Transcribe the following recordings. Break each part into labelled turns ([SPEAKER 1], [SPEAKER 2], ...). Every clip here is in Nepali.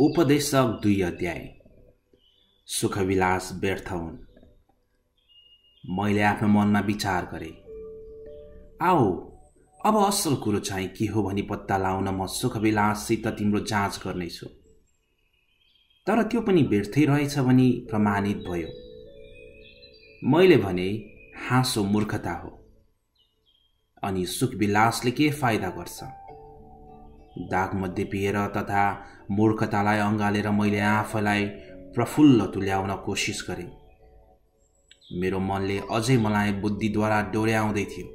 [SPEAKER 1] उपदेशक दुई अध्याय। सुखविलास व्यर्थ हुन्। मैले आफ्नो मनमा विचार गरेँ आओ अब असल कुरो चाहिँ के हो भनी पत्ता लाउन म सुखविलाससित तिम्रो जाँच गर्नेछु। तर त्यो पनि व्यर्थै रहेछ भनी प्रमाणित भयो। मैले भने हाँसो मूर्खता हो। अनि सुखविलासले के फाइदा गर्छ? दागमध्ये पिएर तथा मूर्खतालाई अँगालेर मैले आफैलाई प्रफुल्ल तुल्याउन कोसिस गरेँ। मेरो मनले अझै मलाई बुद्धिद्वारा डोर्याउँदै थियो।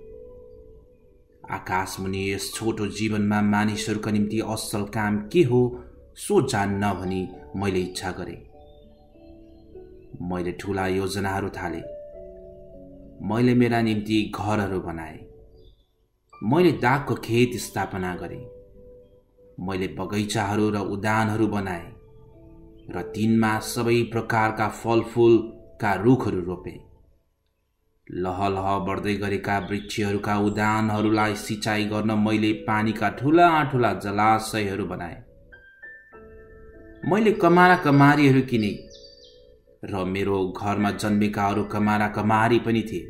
[SPEAKER 1] आकाशमुनि यस छोटो जीवनमा मानिसहरूका निम्ति असल काम के हो सो जान्न भनी मैले इच्छा गरेँ। मैले ठुला योजनाहरू थालेँ। मैले मेरा निम्ति घरहरू बनाएँ। मैले दागको खेत स्थापना गरेँ। मैले बगैँचाहरू र उद्यानहरू बनाएँ र तिनमा सबै प्रकारका फलफुलका रुखहरू रोपेँ। लहलह बढ्दै गरेका वृक्षहरूका उद्यानहरूलाई सिँचाइ गर्न मैले पानीका ठुला ठुला जलाशयहरू बनाएँ। मैले कमारा कमारीहरू किने र मेरो घरमा जन्मेकाहरू कमारा कमारी पनि थिए।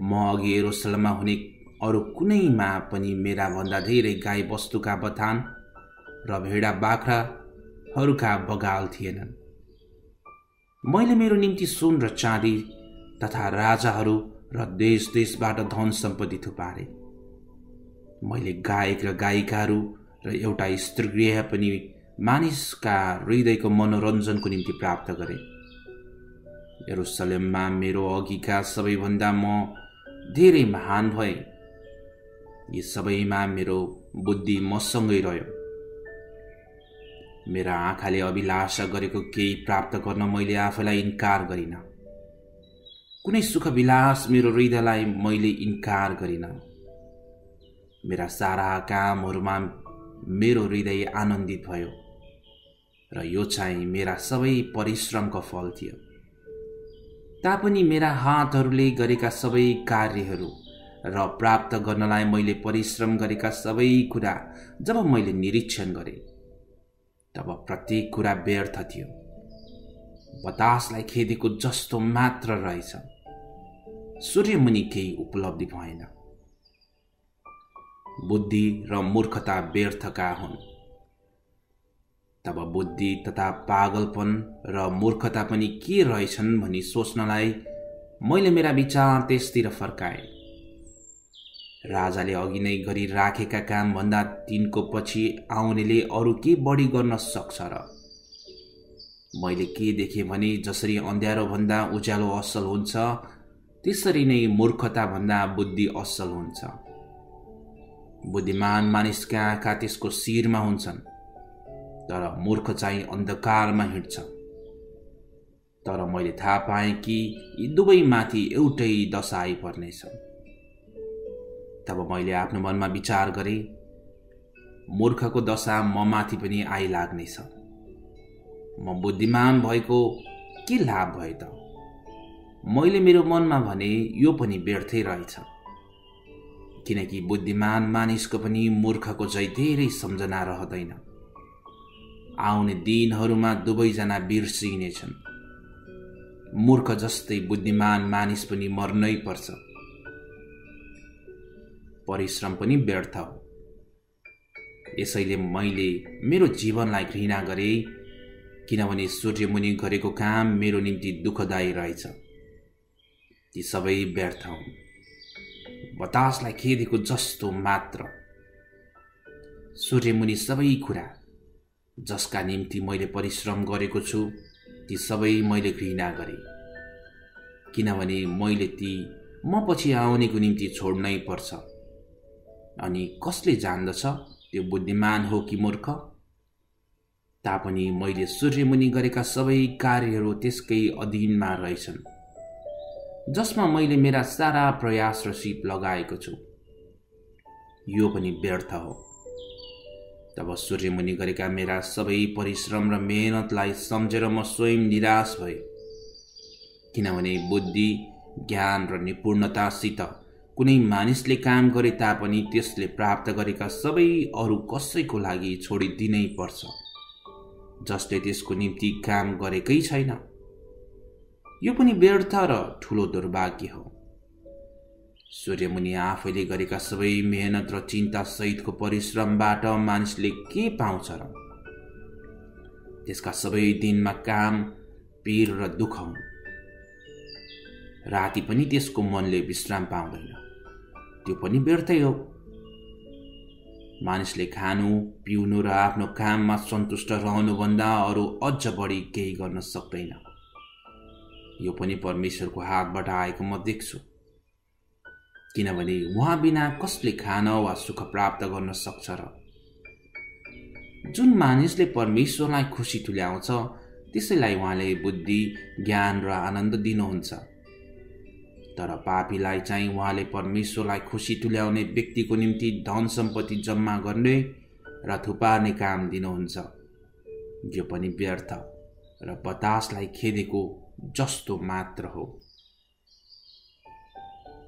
[SPEAKER 1] म अघि एरोसलमा हुने अरू कुनैमा पनि मेरा भन्दा धेरै गाई वस्तुका बथान र भेडा बाख्राहरूका बगाल थिएनन्। मैले मेरो निम्ति सुन र चाँदी तथा राजाहरू र देश देशबाट धन सम्पत्ति थुपारे। मैले गायक र गायिकाहरू र एउटा स्त्रीगृह पनि मानिसका हृदयको मनोरञ्जनको निम्ति प्राप्त गरेँ। यरुसलेममा मेरो अघिका सबैभन्दा म धेरै महान भएँ। यी सबैमा मेरो बुद्धि मसँगै रह्यो। मेरा आँखाले अभिलाषा गरेको केही प्राप्त गर्न मैले आफैलाई इन्कार गरिनँ। कुनै सुख विलास मेरो हृदयलाई मैले इन्कार गरिनँ। मेरा सारा कामहरूमा मेरो हृदय आनन्दित भयो र यो चाहिँ मेरा सबै परिश्रमको फल थियो। तापनि मेरा हातहरूले गरेका सबै कार्यहरू र प्राप्त गर्नलाई मैले परिश्रम गरेका सबै कुरा जब मैले निरीक्षण गरेँ तब प्रत्येक कुरा व्यर्थ थियो। बतासलाई खेदेको जस्तो मात्र रहेछ। सूर्यमुनि केही उपलब्धि भएन। बुद्धि र मूर्खता व्यर्थका हुन्। तब बुद्धि तथा पागलपन र मूर्खता पनि के रहेछन् भनी सोच्नलाई मैले मेरा विचार त्यसतिर फर्काएँ। राजाले अघि नै गरिराखेका कामभन्दा तिनको पछि आउनेले अरू के बढी गर्न सक्छ र? मैले के देखेँ भने जसरी अँध्यारोभन्दा उज्यालो असल हुन्छ त्यसरी नै मूर्खताभन्दा बुद्धि असल हुन्छ। बुद्धिमान मानिसका आँखा त्यसको शिरमा हुन्छन् तर मूर्ख चाहिँ अन्धकारमा हिँड्छ तर मैले थाहा पाएँ कि यी दुवैमाथि एउटै दशा आइपर्नेछ। तब मैले आफ्नो मनमा विचार गरेँ मूर्खको दशा म माथि पनि आइलाग्नेछ। म बुद्धिमान भएको के लाभ भए त? मैले मेरो मनमा भने यो पनि व्यर्थै रहेछ। किनकि बुद्धिमान मानिसको पनि मूर्खको झै धेरै सम्झना रहँदैन। आउने दिनहरूमा दुवैजना बिर्सिनेछन्। मूर्ख जस्तै बुद्धिमान मानिस पनि मर्नै पर्छ। परिश्रम पनि व्यर्थ हो। यसैले मैले मेरो जीवनलाई घृणा गरेँ किनभने सूर्यमुनि गरेको काम मेरो निम्ति दुःखदायी रहेछ। ती सबै व्यर्थ हुन्। बतासलाई खेदेको जस्तो मात्र। सूर्यमुनि सबै कुरा जसका निम्ति मैले परिश्रम गरेको छु ती सबै मैले घृणा गरेँ। किनभने मैले ती म पछि आउनेको निम्ति छोड्नै पर्छ। अनि कसले जान्दछ? त्यो बुद्धिमान हो कि मूर्ख? तापनि मैले सूर्यमुनि गरेका सबै कार्यहरू त्यसकै अधीनमा रहेछन् जसमा मैले मेरा सारा प्रयास र सिप लगाएको छु। यो पनि व्यर्थ हो। तब सूर्यमुनि गरेका मेरा सबै परिश्रम र मेहनतलाई सम्झेर म स्वयं निराश भए किनभने बुद्धि ज्ञान र निपुणतासित कुनै मानिसले काम गरे तापनि त्यसले प्राप्त गरेका सबै अरू कसैको लागि छोडिदिनै पर्छ जसले त्यसको निम्ति काम गरेकै छैन। यो पनि व्यर्थ र ठुलो दुर्भाग्य हो। सूर्यमुनि आफैले गरेका सबै मेहनत र चिन्ता सहितको परिश्रमबाट मानिसले के पाउँछ र? त्यसका सबै दिनमा काम पीर र दुःख हुन्। राति पनि त्यसको मनले विश्राम पाउँदैन। त्यो पनि व्यर्थै हो। मानिसले खानु पिउनु र आफ्नो काममा सन्तुष्ट रहनुभन्दा अरू अझ बढी केही गर्न सक्दैन। यो पनि परमेश्वरको हातबाट आएको म देख्छु। किनभने उहाँ बिना कसले खान वा सुख प्राप्त गर्न सक्छ र जुन मानिसले परमेश्वरलाई खुसी तुल्याउँछ त्यसैलाई उहाँले बुद्धि ज्ञान र आनन्द दिनुहुन्छ। तर पापीलाई चाहिँ उहाँले परमेश्वरलाई खुसी तुल्याउने व्यक्तिको निम्ति धन सम्पत्ति जम्मा गर्ने र थुपार्ने काम दिनुहुन्छ। जो पनि व्यर्थ र बतासलाई खेदेको जस्तो मात्र हो।